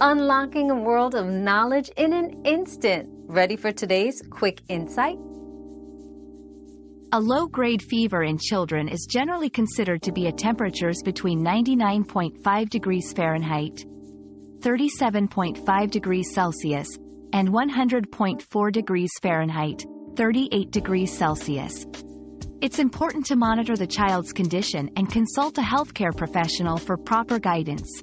unlocking a world of knowledge in an instant. Ready for today's quick insight? A low-grade fever in children is generally considered to be at temperatures between 99.5 degrees Fahrenheit, 37.5 degrees Celsius, and 100.4 degrees Fahrenheit, 38 degrees Celsius. It's important to monitor the child's condition and consult a healthcare professional for proper guidance.